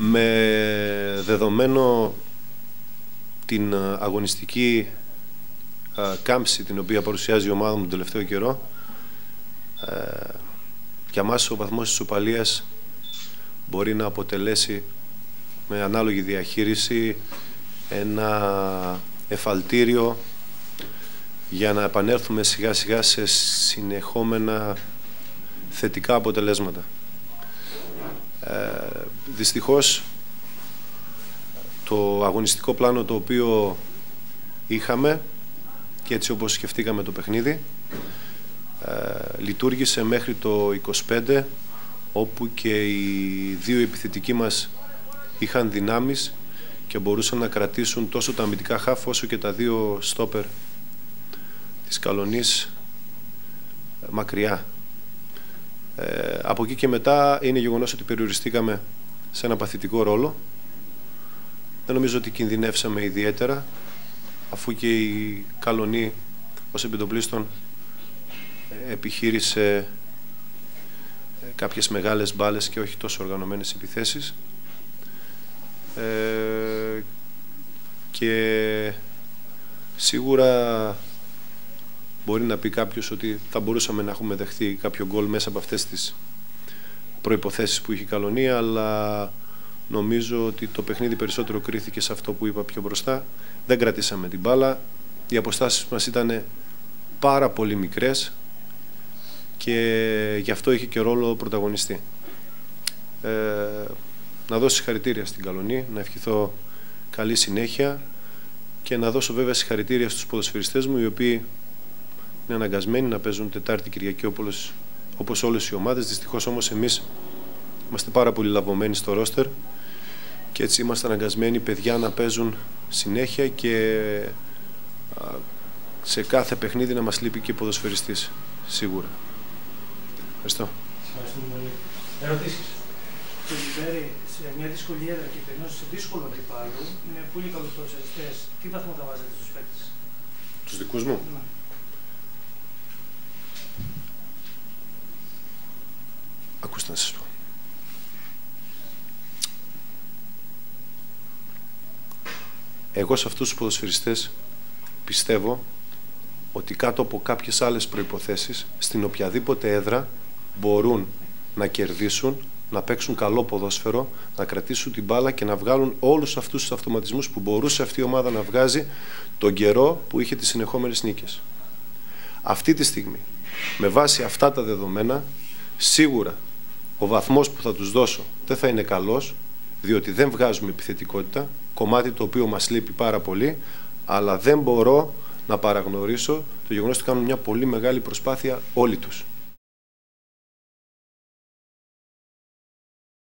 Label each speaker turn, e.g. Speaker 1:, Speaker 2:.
Speaker 1: Με δεδομένο την αγωνιστική κάμψη την οποία παρουσιάζει η ομάδα μου τον τελευταίο καιρό ε, για μας ο βαθμός της οπαλίας μπορεί να αποτελέσει με ανάλογη διαχείριση ένα εφαλτήριο για να επανέλθουμε σιγά σιγά σε συνεχόμενα θετικά αποτελέσματα. Ε, δυστυχώς το αγωνιστικό πλάνο το οποίο είχαμε και έτσι όπως σκεφτήκαμε το παιχνίδι ε, λειτουργήσε μέχρι το 25 όπου και οι δύο επιθετικοί μας είχαν δυνάμεις και μπορούσαν να κρατήσουν τόσο τα αμυντικά χάφ όσο και τα δύο στόπερ της Καλονής μακριά. Ε, από εκεί και μετά είναι γεγονός ότι περιοριστήκαμε σε ένα παθητικό ρόλο. Δεν νομίζω ότι κινδυνεύσαμε ιδιαίτερα αφού και η Καλονή ως επιτοπλίστων επιχείρησε ε, κάποιες μεγάλες μπάλες και όχι τόσο οργανωμένες επιθέσεις ε, και σίγουρα μπορεί να πει κάποιος ότι θα μπορούσαμε να έχουμε δεχθεί κάποιο γκολ μέσα από αυτές τις προϋποθέσεις που είχε η Καλονία αλλά νομίζω ότι το παιχνίδι περισσότερο κρίθηκε σε αυτό που είπα πιο μπροστά δεν κρατήσαμε την μπάλα οι αποστάσεις μας ήταν πάρα πολύ μικρές και γι' αυτό είχε και ρόλο πρωταγωνιστή. Ε, να δώσω συγχαρητήρια στην Καλονή, να ευχηθώ καλή συνέχεια και να δώσω βέβαια συγχαρητήρια στους ποδοσφαιριστές μου οι οποίοι είναι αναγκασμένοι να παίζουν Τετάρτη Κυριακή όπως, όπως όλες οι ομάδες. Δυστυχώς όμως εμείς είμαστε πάρα πολύ λαβωμένοι στο ρόστερ και έτσι είμαστε αναγκασμένοι παιδιά να παίζουν συνέχεια και σε κάθε παιχνίδι να μας λείπει και ποδοσφαιριστής, σίγουρα. Ευχαριστώ.
Speaker 2: Ευχαριστούμε πολύ. Ερωτήσεις. Κύριε σε μια δύσκολη έδρα και ενό δύσκολο αντιπάλου, με πολύ καλού ποδοσφαιριστές, τι βαθμό θα βάζετε στους παίκτες;
Speaker 1: Τους δικούς μου; Ναι. Να σα πω. Εγώ σε αυτούς τους ποδοσφαιριστές πιστεύω ότι κάτω από κάποιες άλλες προϋποθέσεις στην οποιαδήποτε έδρα μπορούν να κερδίσουν, να παίξουν καλό ποδόσφαιρο, να κρατήσουν την μπάλα και να βγάλουν όλους αυτούς τους αυτοματισμούς που μπορούσε αυτή η ομάδα να βγάζει τον καιρό που είχε τις συνεχόμενες νίκες. Αυτή τη στιγμή, με βάση αυτά τα δεδομένα, σίγουρα ο βαθμός που θα τους δώσω δεν θα είναι καλός, διότι δεν βγάζουμε επιθετικότητα, κομμάτι το οποίο μας λείπει πάρα πολύ, αλλά δεν μπορώ να παραγνωρίσω το γεγονός ότι κάνουν μια πολύ μεγάλη προσπάθεια όλοι τους.